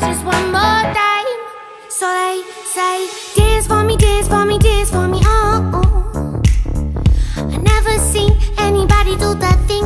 Just one more time. So they say, dance for me,